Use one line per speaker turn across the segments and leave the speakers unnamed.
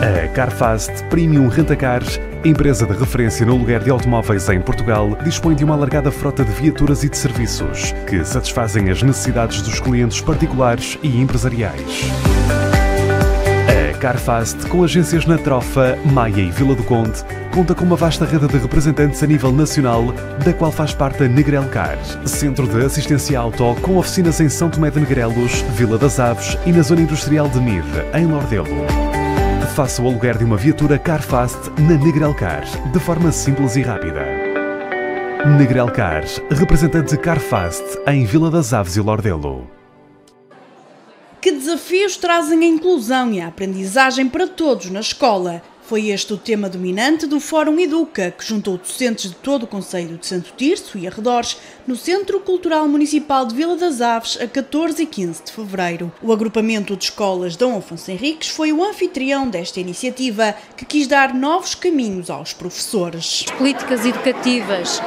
A Carfast Premium Rentacars, empresa de referência no lugar de automóveis em Portugal, dispõe de uma alargada frota de viaturas e de serviços que satisfazem as necessidades dos clientes particulares e empresariais. A Carfast, com agências na Trofa, Maia e Vila do Conde, conta com uma vasta rede de representantes a nível nacional, da qual faz parte a Negrel Car, centro de assistência auto com oficinas em São Tomé de Negrelos, Vila das Aves e na zona industrial de Mide, em Lordelo. Faça o aluguer de uma viatura CarFast na Negrel Car, de forma simples e rápida. Negrel Car, representante CarFast em Vila das Aves e Lordelo.
Que desafios trazem a inclusão e a aprendizagem para todos na escola? Foi este o tema dominante do Fórum Educa, que juntou docentes de todo o Conselho de Santo Tirso e arredores no Centro Cultural Municipal de Vila das Aves a 14 e 15 de fevereiro. O agrupamento de escolas Dom Afonso Henriques foi o anfitrião desta iniciativa que quis dar novos caminhos aos professores.
As políticas educativas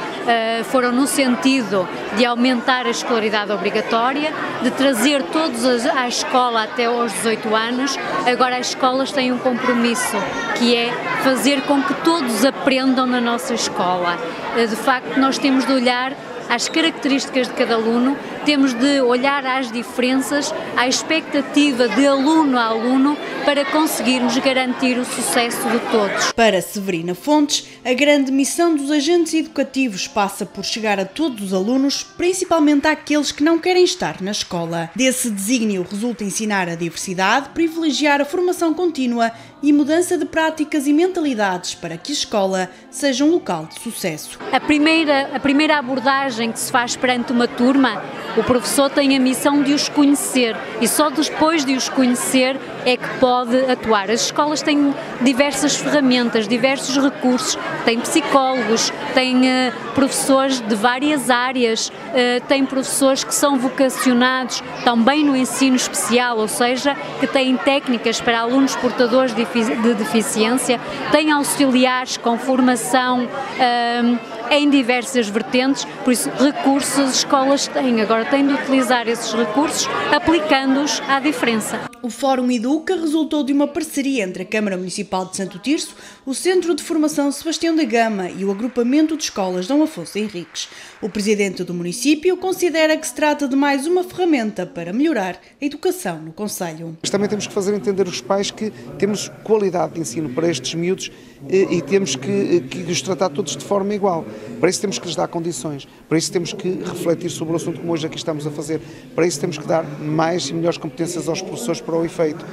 foram no sentido de aumentar a escolaridade obrigatória, de trazer todos à escola até aos 18 anos. Agora as escolas têm um compromisso que é fazer com que todos aprendam na nossa escola. Eh, de facto, nós temos de olhar às características de cada aluno, temos de olhar às diferenças, à expectativa de aluno a aluno para conseguirmos garantir o sucesso de todos.
Para Severina Fontes, a grande missão dos agentes educativos passa por chegar a todos os alunos, principalmente àqueles que não querem estar na escola. Desse desígnio resulta ensinar a diversidade, privilegiar a formação contínua e mudança de práticas e mentalidades para que a escola seja um local de sucesso.
A primeira, a primeira abordagem que se faz perante uma turma, o professor tem a missão de os conhecer e só depois de os conhecer é que pode atuar. As escolas têm diversas ferramentas, diversos recursos, têm psicólogos, têm uh, professores de várias áreas, uh, têm professores que são vocacionados também no ensino especial, ou seja, que têm técnicas para alunos portadores de de deficiência, tem auxiliares com formação um, em diversas vertentes, por isso recursos as escolas têm, agora têm de utilizar esses recursos aplicando-os à diferença.
O Fórum Educa resultou de uma parceria entre a Câmara Municipal de Santo Tirso, o Centro de Formação Sebastião da Gama e o Agrupamento de Escolas Dom Afonso Henriques. O presidente do município considera que se trata de mais uma ferramenta para melhorar a educação no Conselho.
Também temos que fazer entender aos pais que temos qualidade de ensino para estes miúdos eh, e temos que, eh, que os tratar todos de forma igual. Para isso temos que lhes dar condições, para isso temos que refletir sobre o assunto como hoje aqui estamos a fazer, para isso temos que dar mais e melhores competências aos professores para o efeito.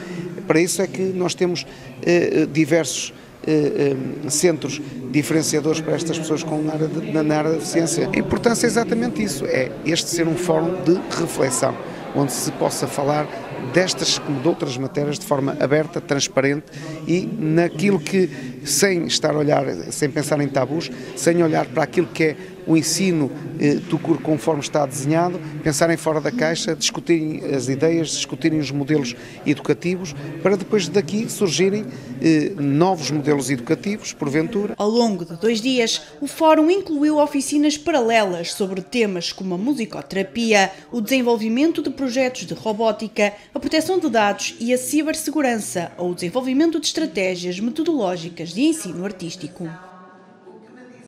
Para isso é que nós temos eh, diversos eh, eh, centros diferenciadores para estas pessoas com na área, de, na área da deficiência. A importância é exatamente isso, é este ser um fórum de reflexão, onde se possa falar destas como de outras matérias de forma aberta, transparente e naquilo que, sem estar a olhar, sem pensar em tabus, sem olhar para aquilo que é o ensino eh, do curso conforme está desenhado, pensarem fora da caixa, discutirem as ideias, discutirem os modelos educativos, para depois daqui surgirem eh, novos modelos educativos, porventura.
Ao longo de dois dias, o Fórum incluiu oficinas paralelas sobre temas como a musicoterapia, o desenvolvimento de projetos de robótica, a proteção de dados e a cibersegurança ou o desenvolvimento de estratégias metodológicas de ensino artístico.